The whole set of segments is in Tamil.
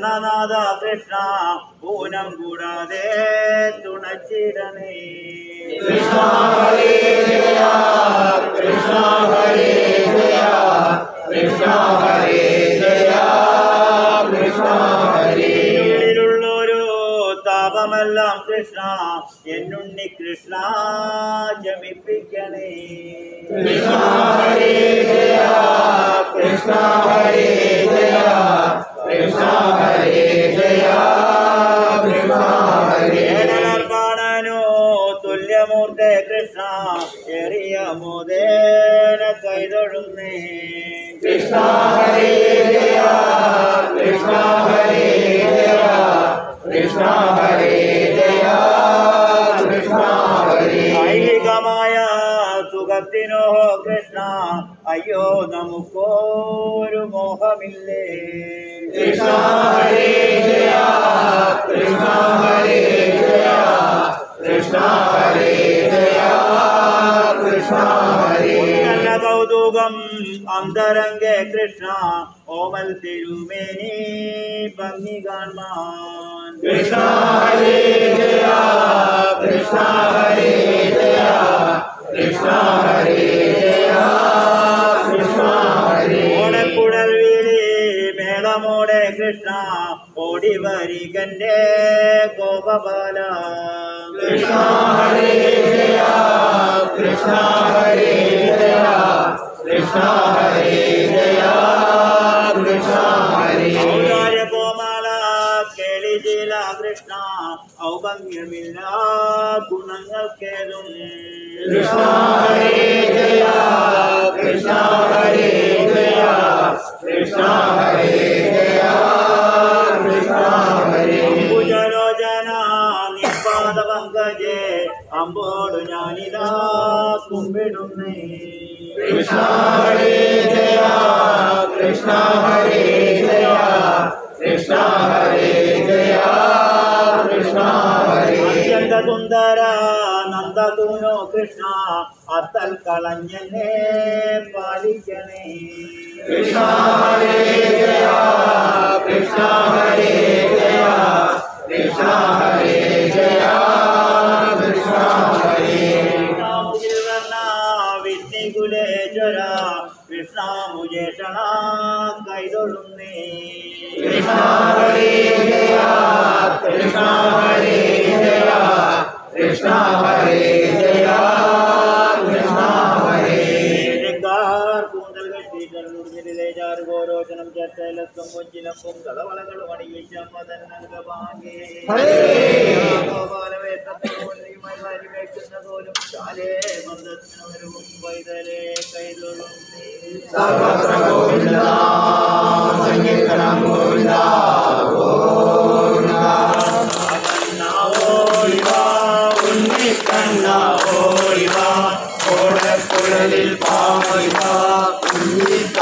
കൃഷ്ണ പൂനം കൂടാതെ തുണച്ചിടണേ. കൃഷ്ണ ഹരേ ജയ കൃഷ്ണ ഹരേ ജയ കൃഷ്ണ ഹരേ ജയ കൃഷ്ണ ഹരേ കൃഷ്ണ എന്നുണ്ണി കൃഷ്ണ ജമിപ്പിക്കണേ. കൃഷ്ണ ഹരേ ജയ കൃഷ്ണ ഹരേ ജയ. കൃഷ്ണ ഹരേ ജയ കൃഷ്ണ ഹരേ ഏടലർ കാണാനോ തുല്യമൂർത്തെ കൃഷ്ണ എറിയ മുതേന കൈതൊഴുന്നേ കൃഷ്ണ ഹരേ ജയ കൃഷ്ണ ഹരേ ജയ കൃഷ്ണ ഹരേ ജയ കൃഷ്ണ ഹരേ ഐഹികമായ സുഖത്തിനോ കൃഷ്ണ അയ്യോ നമുക്കോരു മോഹമില്ലേ കൃഷ്ണ ഹരേ ജയ കൃഷ്ണ ഹരേ ജയ കൃഷ്ണ ഹരേ ജയ കൃഷ്ണ ഹരേ നല്ല കൗതുകം അന്തരംഗെ കൃഷ്ണ ഓമൽ തിരുമേനി ഭംഗി കാണാൻ കൃഷ്ണ ഹരേ ജയ കൃഷ്ണ ഹരേ ജയ കൃഷ്ണ ഹരേ ജയ കൃഷ്ണ ഹരേ ഓടക്കുഴൽ വീഴി മേളമോടെ കൃഷ്ണ ഓടി വരികന്റെ ഗോപബാല കൃഷ്ണ ഹരേ ജയ കൃഷ്ണ ഹരേ ജയ കൃഷ്ണ ഹരേ ജയ കൃഷ്ണ ഹരേ ഔദാര്യ കോമാല കേളിജില കൃഷ്ണ ഔഭംഗ്യമില്ല ഗുണങ്ങൾക്കേതും കൃഷ്ണ ഹരേ ജയ കൃഷ്ണ ഹരേ ജയ കൃഷ്ണ ഹരേ അമ്പോടു ഞാനിതാ കുമ്പിടുന്നേ കൃഷ്ണ ഹരേ ജയ കൃഷ്ണ ഹരേ ജയ കൃഷ്ണ ഹരേ ജയ കൃഷ്ണ ഹരേ അത്യന്ത സുന്ദര നന്ദകൂനോ കൃഷ്ണ അത്തൽ കളഞ്ഞനെ പാലിക്കണേ കൃഷ്ണ ഹരേ कृष्णा हरे जया कृष्णा हरे ോരോചനം ചേർത്തലത്തും സർവത്ര ഗോവിന്ദ സങ്കീർത്തനം ഗോവിന്ദ.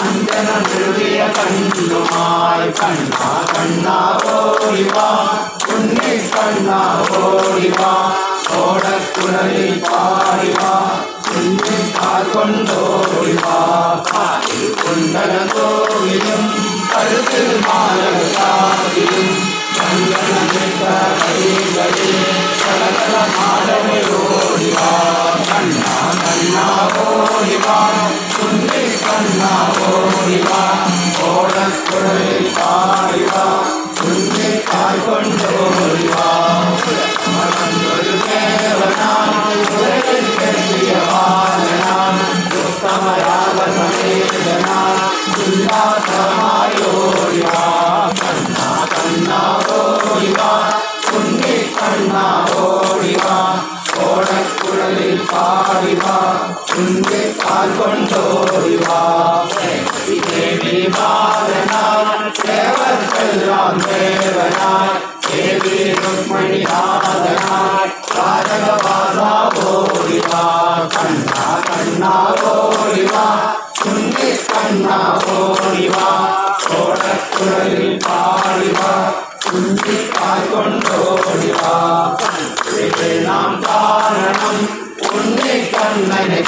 அந்தனம் எழுதிய கண்ணுமாய் கண்ணா கண்ணா ஓடிவா உன்னை கண்ணா ஓடிவா ஓடக்குழலில் பாடிவா உன்னை கால் கொண்டோடிவா காலில் குண்டல கோவிலும் கழுத்தில் மாலன் காவிலும் கண்ணனம் மிக்க கைகளே கலகல மாடனை ஓடிவா கண்ணா கண்ணா ஓடிவா பாடிவா ஓடக்குழல் பாடிவா உன்னை தாய் கொண்டு ஒருவா परिवा उनके पालपन छोड़िवा तो इसे भी बालना केवल कल्याण देवना देवी रुक्मणी आदना कारक बाधा बोलिवा कन्ना कन्ना बोलिवा उनके कन्ना बोलिवा छोड़ कुरल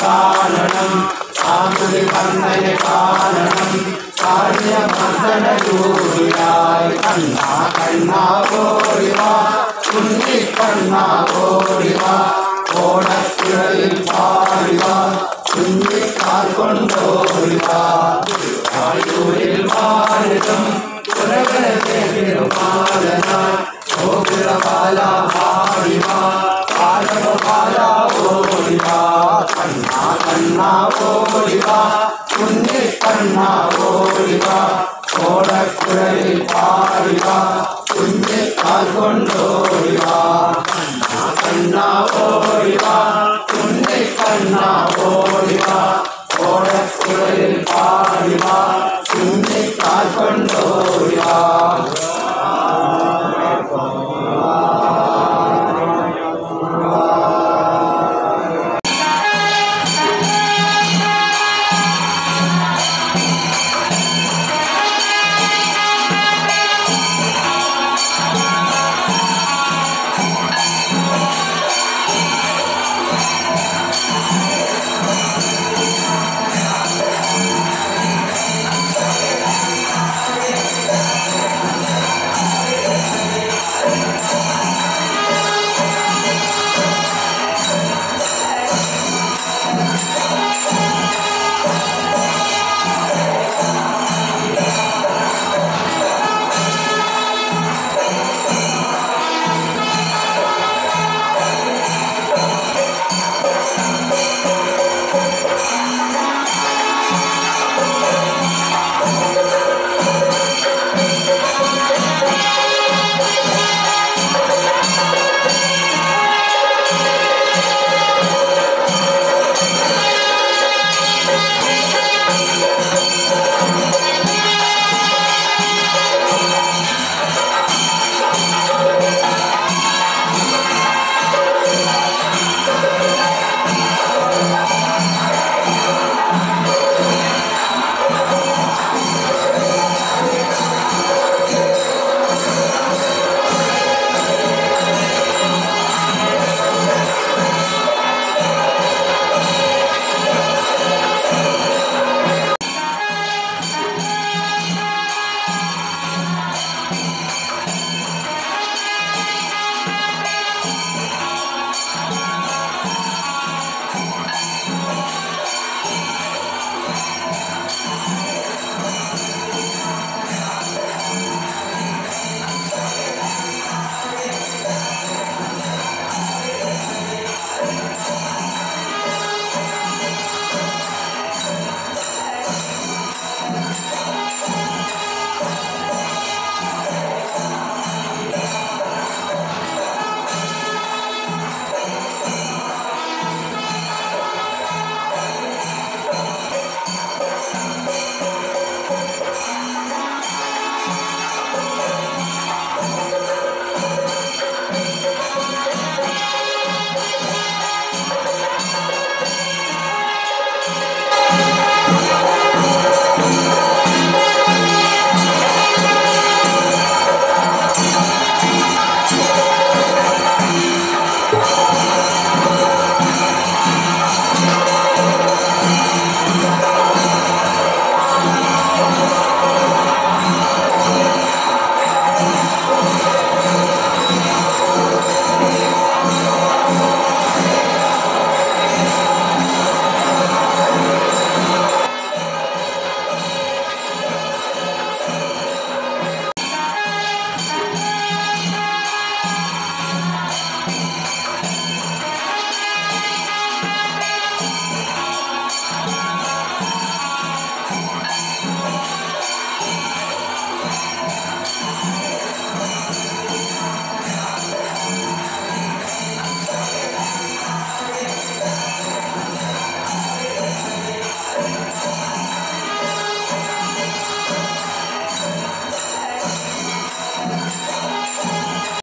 கண்ணனை காரணம் சாமி கண்ணனை காரணம் காரிய மந்தன ஜூரியாய் கண்ணா கண்ணா ஓடிவா உன்னை கண்ணா ஓடிவா ஓடக்குழலில் பாடிவா உன்னை கொண்டோடிவா ஆயூரில் மாறுதம் உலகத்தை பெருமாளனா கோகுலபாலா பாடிவா பாலகபாலா ஓடிவா கண்ணா கண்ணா ஓடிவா உன்னை கண்ணா ஓடிவா கோடக்குழலில் பாடிவா உன்னை கொண்டோடிவா கண்ணா கண்ணா ஓடிவா உன்னை கண்ணா ஓடிவா கோடக்குழலில் பாடிவா